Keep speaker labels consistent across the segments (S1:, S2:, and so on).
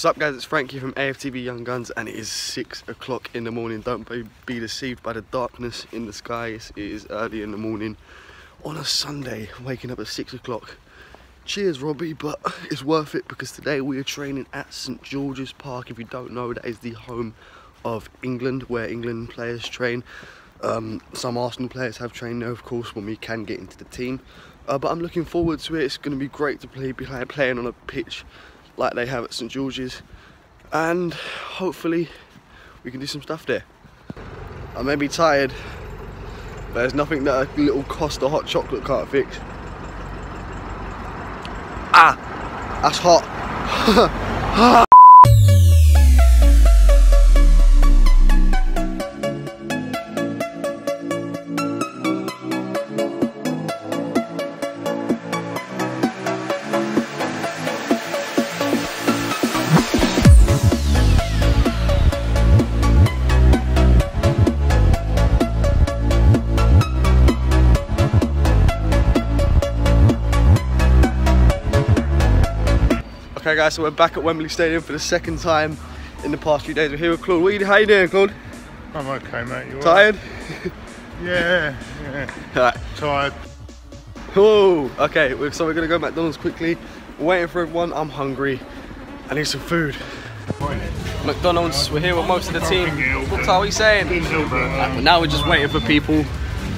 S1: Sup guys, it's Frankie from AFTV Young Gunz and it is 6 o'clock in the morning. Don't be, deceived by the darkness in the skies. It is early in the morning on a Sunday, waking up at 6 o'clock. Cheers Robbie, but it's worth it because today we are training at St George's Park. If you don't know, that is the home of England, where England players train. Um, some Arsenal players have trained there, of course, when we can get into the team. Uh, but I'm looking forward to it. It's going to be great to play, be playing on a pitch like they have at St George's and hopefully we can do some stuff there. I may be tired but there's nothing that a little Costa hot chocolate can't fix. Ah, that's hot. Okay guys, so we're back at Wembley Stadium for the second time in the past few days. We're here with Claude. What are you, how you doing, Claude?
S2: I'm okay, mate. You
S1: Tired?
S2: Right? yeah, yeah.
S1: Alright.
S2: Tired.
S1: Oh, okay. So we're gonna go McDonald's quickly. We're waiting for everyone. I'm hungry. I need some food. McDonald's. We're here with most of the team. What are we saying? Right, now we're just waiting for people.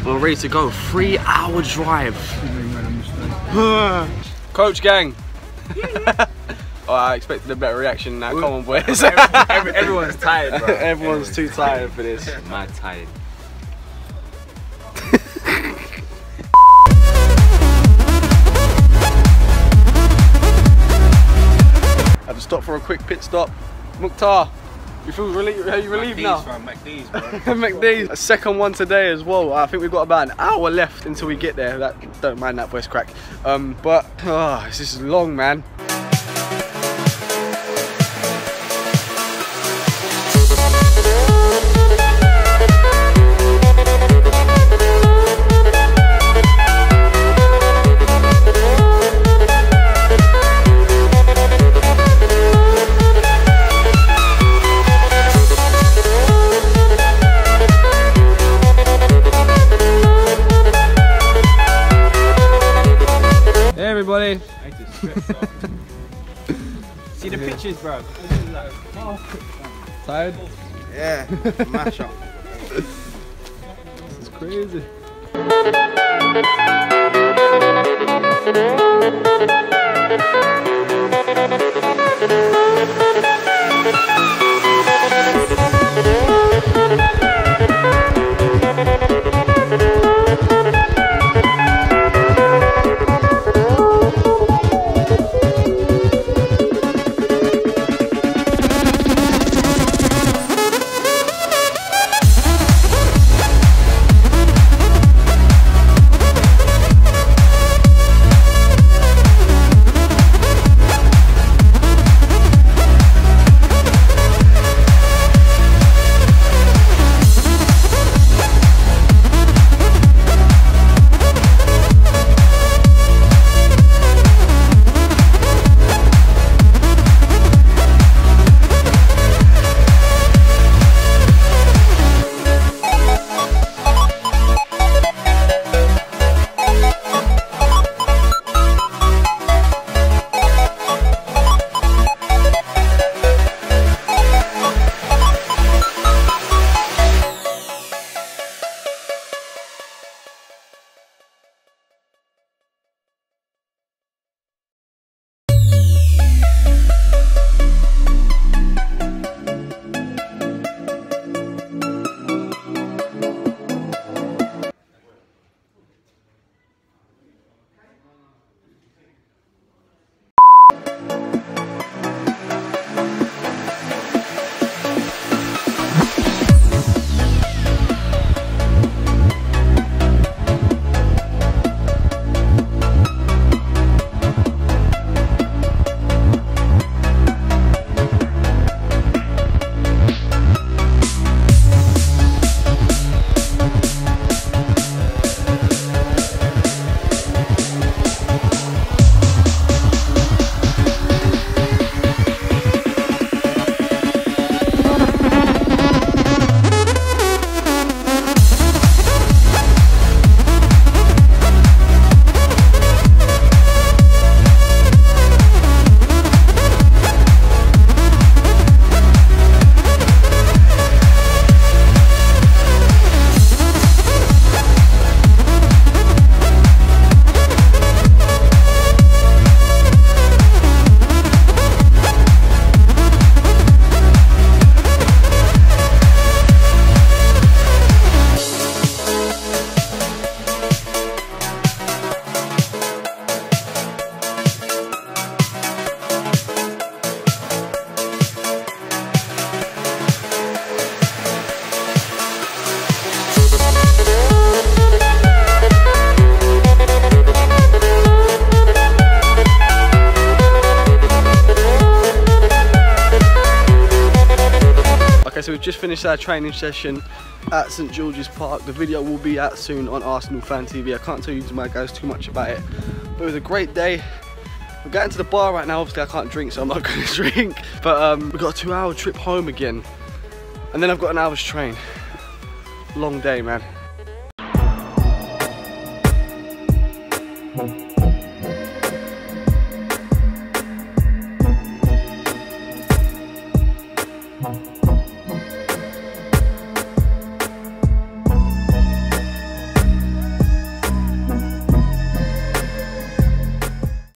S1: We're ready to go. Three hour drive. Coach gang. oh, I expected a better reaction than that. Come on, boys.
S3: Every, everyone's tired, bro.
S1: Everyone's too tired for this.
S3: Mad tired.
S1: Had to stop for a quick pit stop. Mukhtar, you feel relieved? Are you relieved now?
S3: From McD's, bro.
S1: McD's. A second one today as well. I think we've got about an hour left until we get there. That don't mind that voice crack. Um, but oh, this is long, man.
S3: Everybody. See the pictures, bro.
S1: Tired?
S3: Yeah, mash up.
S1: It's crazy. Just finished our training session at St George's Park. The video will be out soon on Arsenal Fan TV. I can't tell you to my guys too much about it, but it was a great day. We're getting to the bar right now. Obviously, I can't drink, so I'm not going to drink. But um, we've got a two-hour trip home again, and then I've got an hour's train. Long day, man.